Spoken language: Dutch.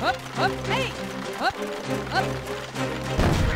hup, hup. Hey, hup, hup.